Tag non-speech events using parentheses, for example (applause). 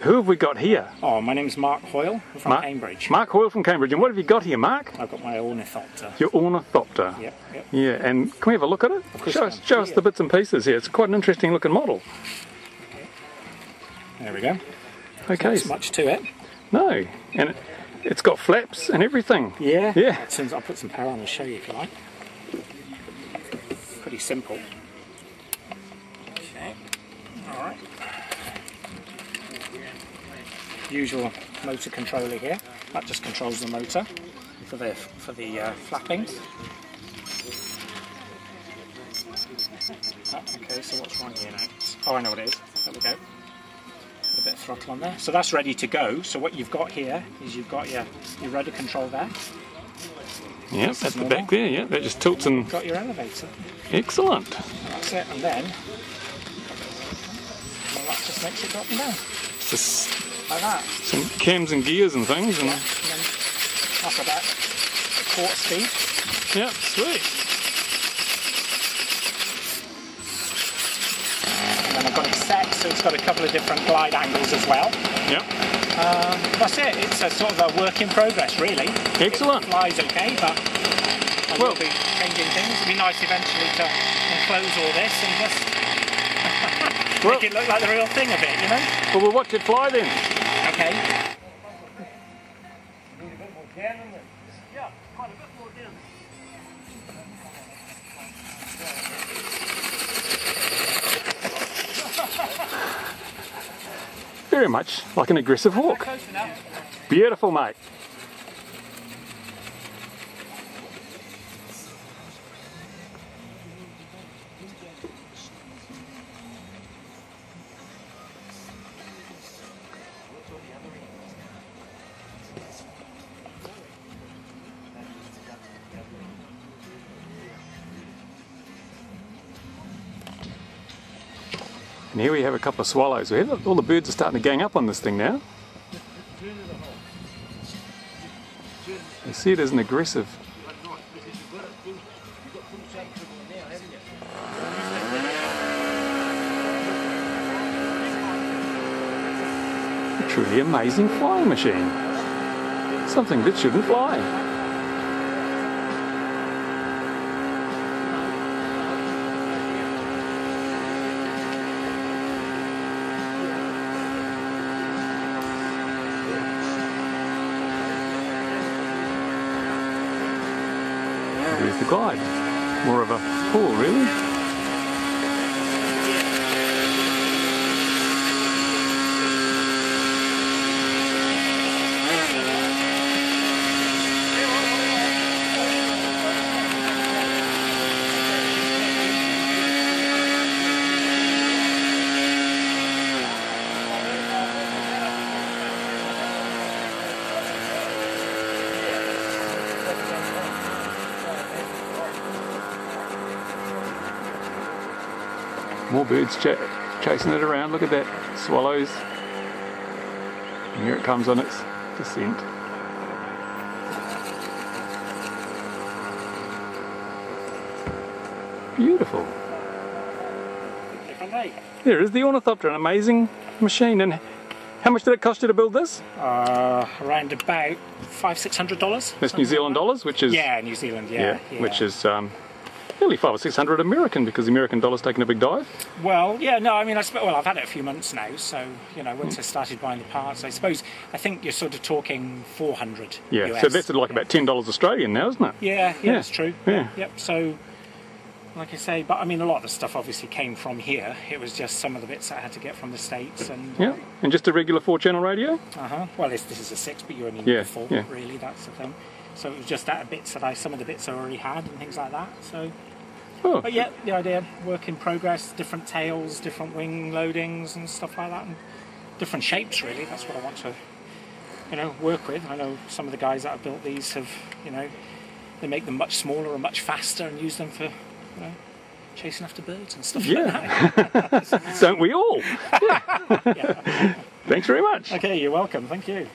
who have we got here? Oh, my name's Mark Hoyle from Mark- Cambridge. Mark Hoyle from Cambridge. And what have you got here, Mark? I've got my ornithopter. Your ornithopter. Yep, yep. Yeah, and can we have a look at it? course show us, show us the bits and pieces here. It's quite an interesting looking model. There we go. Okay. There's much to it. No, and it, it's got flaps and everything. Yeah. Yeah. Soon I'll put some power on and show you if you like. Pretty simple. Okay. All right. Usual motor controller here. That just controls the motor for the for the uh, flappings. Ah, okay, so what's wrong here now? Oh, I know what it is. There we go. Put a bit of throttle on there. So that's ready to go. So what you've got here is you've got your, your rudder control there. Yeah, This at the normal. back there. Yeah, that just tilts and Got your elevator. excellent. That's it. And then well, that just makes it and down It's just like that. some cams and gears and things, and And then that's about quarter speed. yeah, sweet. And then I've got it set, so it's got a couple of different glide angles as well. Yeah, um, That's it. It's a sort of a work in progress, really. excellent. flies okay, but I Well- will be changing things. It'd be nice eventually to enclose all this and just (laughs) Well, make it look like the real thing a bit, you know? well, we'll watch it fly then. Okay. Very much like an aggressive hawk. Beautiful, mate. And here we have a couple of swallows. We have, all the birds are starting to gang up on this thing now. They see it as an aggressive. A truly amazing flying machine. Something that shouldn't fly. The glide. More of a pull, really. More birds ch- chasing it around. Look at that. Swallows. And here it comes on its descent. Beautiful. There is the Ornithopter, an amazing machine. And how much did it cost you to build this? Uh, around about five, six hundred dollars. That's New Zealand dollars, which is Yeah, New Zealand. Yeah, yeah. which is um, nearly five or six hundred American because the American dollar's taken a big dive. Well, yeah, no, I mean, I well, I've had it a few months now, so you know, once I started buying the parts, I suppose I think you're sort of talking four hundred. Yeah, US. so that's like about ten dollars Australian now, isn't it? Yeah, yeah, Yeah, that's true. yeah. Yep. So, like I say, but I mean, a lot of the stuff obviously came from here. It was just some of the bits I had to get from the states, and Yeah, and just a regular four-channel radio. uh huh. Well, this, this is a six, but you only need Yeah, four. yeah. Really, that's the thing. So it was just that bits that I, some of the bits I already had and things like that. So, Oh, but yeah, the idea, work in progress, different tails, different wing loadings and stuff like that, and different shapes. Really, that's what I want to, you know, work with. I know some of the guys that have built these have, you know, they make them much smaller and much faster and use them for, you know, chasing after birds and stuff like that. So (laughs) don't we all? (laughs) Yeah. (laughs) Thanks very much. Okay, you're welcome. Thank you.